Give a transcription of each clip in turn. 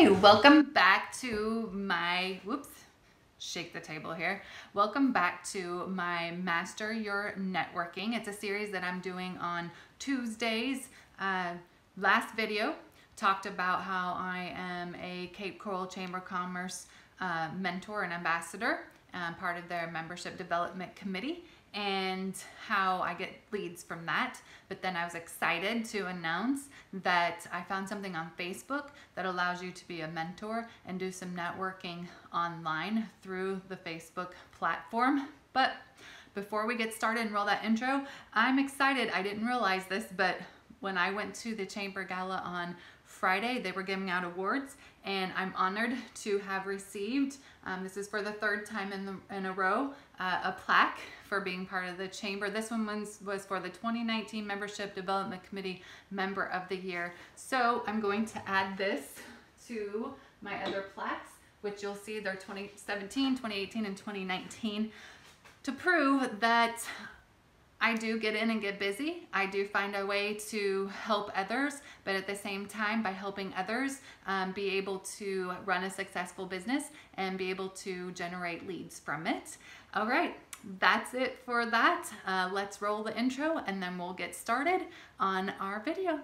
Hi, welcome back to my, whoops, shake the table here. Welcome back to my Master Your Networking. It's a series that I'm doing on Tuesdays. Uh, last video talked about how I am a Cape Coral Chamber of Commerce uh, mentor and ambassador, um, part of their membership development committee and how I get leads from that. But then I was excited to announce that I found something on Facebook that allows you to be a mentor and do some networking online through the Facebook platform. But before we get started and roll that intro, I'm excited. I didn't realize this, but when I went to the Chamber Gala on Friday, they were giving out awards and I'm honored to have received, um, this is for the third time in, the, in a row, uh, a plaque for being part of the chamber. This one was, was for the 2019 Membership Development Committee Member of the Year. So I'm going to add this to my other plaques, which you'll see they're 2017, 2018, and 2019 to prove that I do get in and get busy. I do find a way to help others, but at the same time, by helping others, um, be able to run a successful business and be able to generate leads from it. All right, that's it for that. Uh, let's roll the intro and then we'll get started on our video.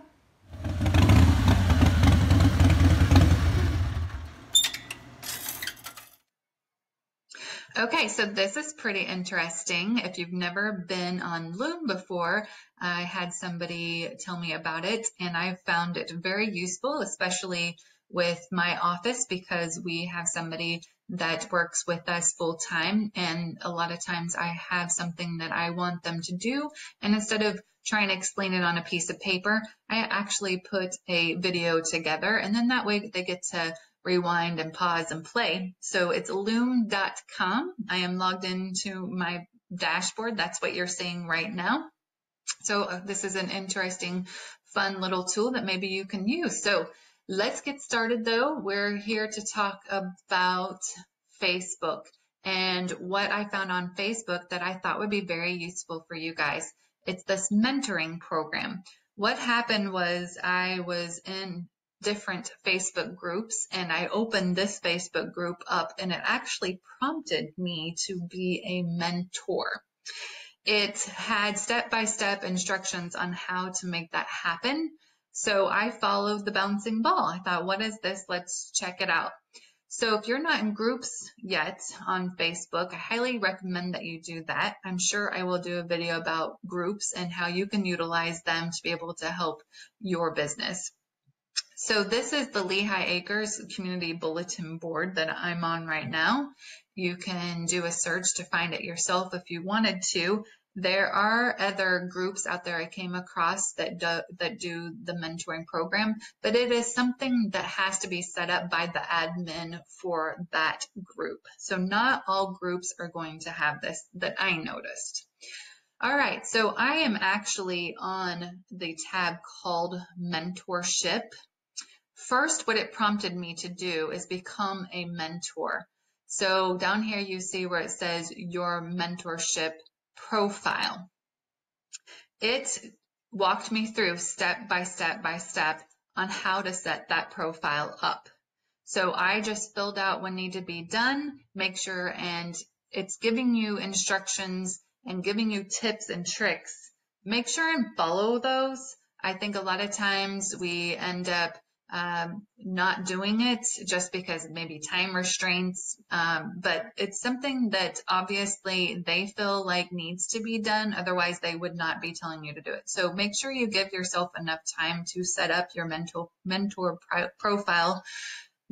Okay, so this is pretty interesting. If you've never been on Loom before, I had somebody tell me about it and I found it very useful, especially with my office because we have somebody that works with us full time. And a lot of times I have something that I want them to do. And instead of trying to explain it on a piece of paper, I actually put a video together and then that way they get to rewind and pause and play. So it's loom.com. I am logged into my dashboard. That's what you're seeing right now. So uh, this is an interesting, fun little tool that maybe you can use. So let's get started though. We're here to talk about Facebook and what I found on Facebook that I thought would be very useful for you guys. It's this mentoring program. What happened was I was in different Facebook groups and I opened this Facebook group up and it actually prompted me to be a mentor. It had step by step instructions on how to make that happen. So I followed the bouncing ball. I thought, what is this? Let's check it out. So if you're not in groups yet on Facebook, I highly recommend that you do that. I'm sure I will do a video about groups and how you can utilize them to be able to help your business. So this is the Lehigh Acres Community Bulletin Board that I'm on right now. You can do a search to find it yourself if you wanted to. There are other groups out there I came across that do, that do the mentoring program, but it is something that has to be set up by the admin for that group. So not all groups are going to have this that I noticed. All right, so I am actually on the tab called mentorship First, what it prompted me to do is become a mentor. So down here you see where it says your mentorship profile. It walked me through step by step by step on how to set that profile up. So I just filled out what needed to be done, make sure, and it's giving you instructions and giving you tips and tricks. Make sure and follow those. I think a lot of times we end up um, not doing it just because maybe time restraints, um, but it's something that obviously they feel like needs to be done. Otherwise, they would not be telling you to do it. So make sure you give yourself enough time to set up your mentor mentor profile.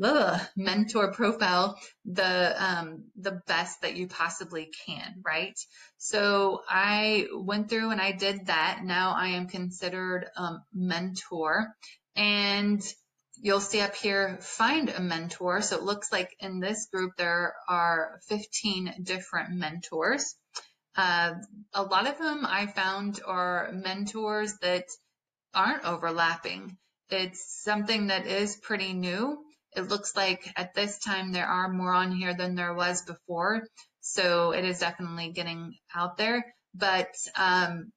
Ugh, mentor profile the um, the best that you possibly can, right? So I went through and I did that. Now I am considered um, mentor, and you'll see up here, find a mentor. So it looks like in this group, there are 15 different mentors. Uh, a lot of them I found are mentors that aren't overlapping. It's something that is pretty new. It looks like at this time there are more on here than there was before. So it is definitely getting out there. But um,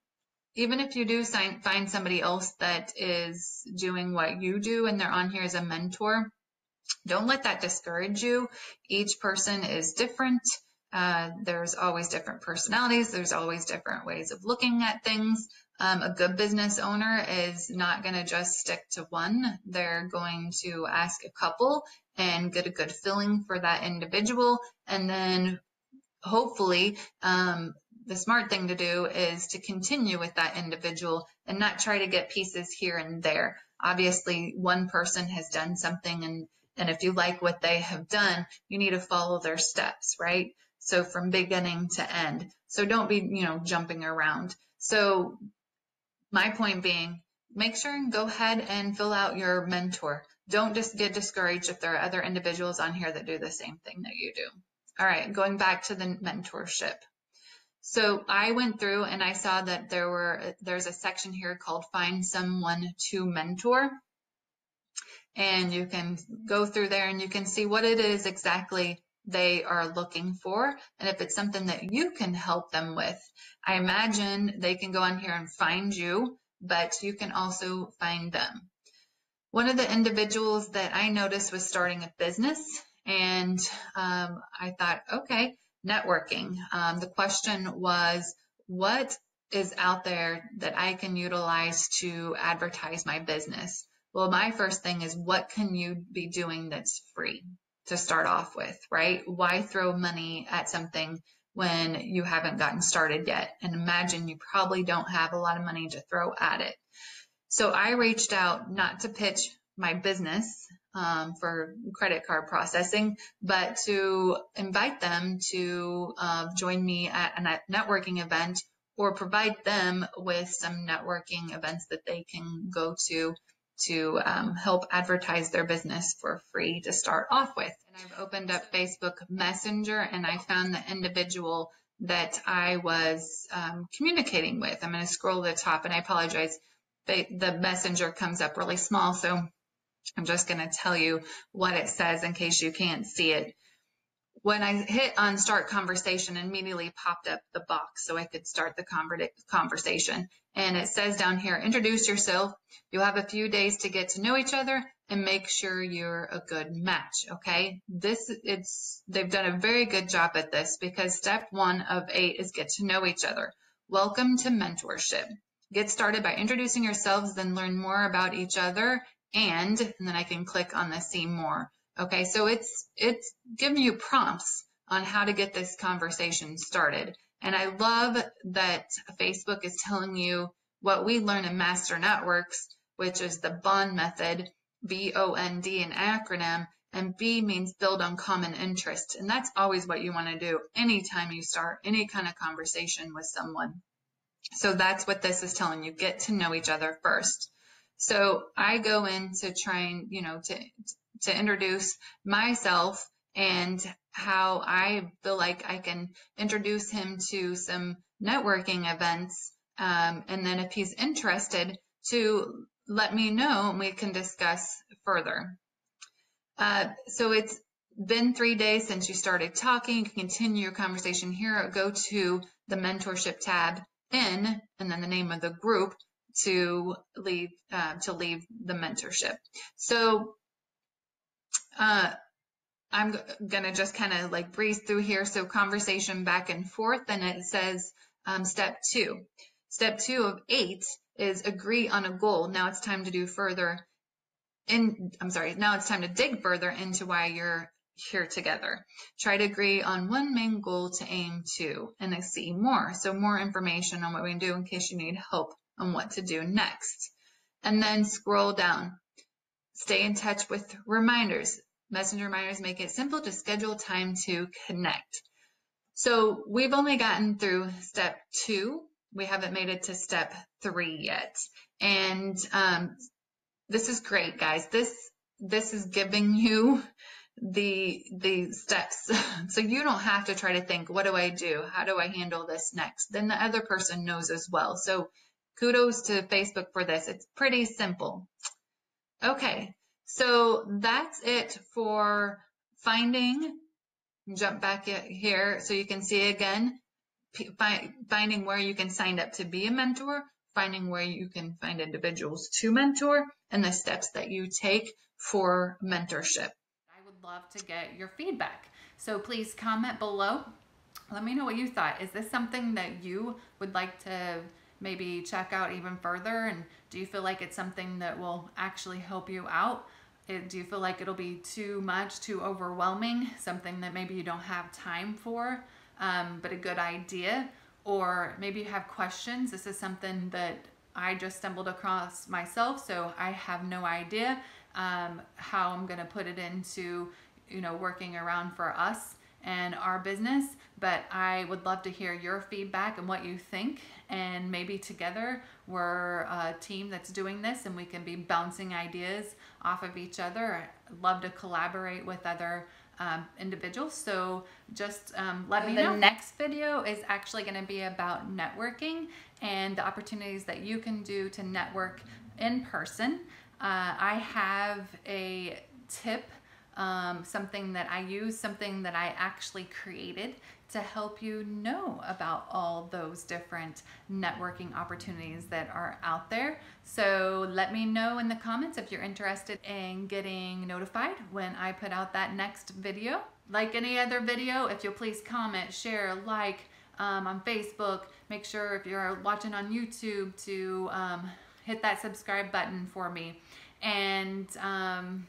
even if you do sign, find somebody else that is doing what you do and they're on here as a mentor, Don't let that discourage you. Each person is different. Uh, there's always different personalities. There's always different ways of looking at things. Um, a good business owner is not going to just stick to one. They're going to ask a couple and get a good feeling for that individual. And then hopefully, um, the smart thing to do is to continue with that individual and not try to get pieces here and there. Obviously, one person has done something and and if you like what they have done, you need to follow their steps, right? So from beginning to end. So don't be, you know, jumping around. So my point being, make sure and go ahead and fill out your mentor. Don't just get discouraged if there are other individuals on here that do the same thing that you do. All right, going back to the mentorship. So I went through and I saw that there were there's a section here called find someone to mentor. And you can go through there and you can see what it is exactly they are looking for and if it's something that you can help them with. I imagine they can go on here and find you, but you can also find them. One of the individuals that I noticed was starting a business and um, I thought, okay, networking. Um, the question was, what is out there that I can utilize to advertise my business? Well, my first thing is what can you be doing that's free? To start off with, right? Why throw money at something when you haven't gotten started yet? And imagine you probably don't have a lot of money to throw at it. So I reached out not to pitch my business um, for credit card processing, but to invite them to uh, join me at a networking event or provide them with some networking events that they can go to to um, help advertise their business for free to start off with. And I've opened up Facebook Messenger and I found the individual that I was um, communicating with. I'm going to scroll to the top and I apologize. The, the messenger comes up really small, so I'm just going to tell you what it says in case you can't see it when I hit on start conversation, immediately popped up the box so I could start the conversation. And it says down here, introduce yourself. You'll have a few days to get to know each other and make sure you're a good match. Okay. This, it's, they've done a very good job at this because step one of eight is get to know each other. Welcome to mentorship. Get started by introducing yourselves, then learn more about each other. And, and then I can click on the see more. Okay, so it's it's giving you prompts on how to get this conversation started. And I love that Facebook is telling you what we learn in Master Networks, which is the BOND method, B-O-N-D, an acronym, and B means build on common interest. And that's always what you want to do anytime you start any kind of conversation with someone. So that's what this is telling you. Get to know each other first. So I go in to try and, you know, to to introduce myself and how I feel like I can introduce him to some networking events. Um, and then if he's interested to let me know and we can discuss further. Uh, so it's been three days since you started talking. Continue your conversation here. Go to the mentorship tab in and then the name of the group to leave uh, to leave the mentorship. So uh, I'm gonna just kind of like breeze through here. So conversation back and forth, and it says um, step two. Step two of eight is agree on a goal. Now it's time to do further. In I'm sorry. Now it's time to dig further into why you're here together. Try to agree on one main goal to aim to, and see more. So more information on what we can do in case you need help on what to do next. And then scroll down. Stay in touch with reminders. Messenger reminders make it simple to schedule time to connect. So we've only gotten through step two. We haven't made it to step three yet. And um, this is great, guys. This this is giving you the the steps so you don't have to try to think what do i do how do i handle this next then the other person knows as well so kudos to facebook for this it's pretty simple okay so that's it for finding, jump back here so you can see again, finding where you can sign up to be a mentor, finding where you can find individuals to mentor, and the steps that you take for mentorship. I would love to get your feedback. So please comment below. Let me know what you thought. Is this something that you would like to maybe check out even further? And do you feel like it's something that will actually help you out? It, do you feel like it'll be too much, too overwhelming, something that maybe you don't have time for, um, but a good idea? Or maybe you have questions. This is something that I just stumbled across myself, so I have no idea um, how I'm going to put it into, you know, working around for us and our business, but I would love to hear your feedback and what you think. And maybe together we're a team that's doing this and we can be bouncing ideas off of each other. I'd love to collaborate with other um, individuals. So just um, let me the know. know. next video is actually going to be about networking and the opportunities that you can do to network in person. Uh, I have a tip um, something that I use, something that I actually created to help you know about all those different networking opportunities that are out there. So let me know in the comments if you're interested in getting notified when I put out that next video. Like any other video, if you'll please comment, share, like um, on Facebook, make sure if you're watching on YouTube to um, hit that subscribe button for me. And um,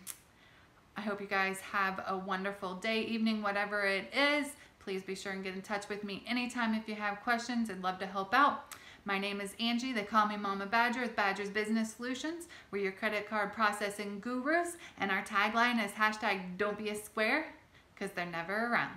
I hope you guys have a wonderful day, evening, whatever it is. Please be sure and get in touch with me anytime if you have questions. I'd love to help out. My name is Angie. They call me Momma Badger with Badger's Business Solutions. We're your credit card processing gurus. And our tagline is hashtag don't be a square because they're never around.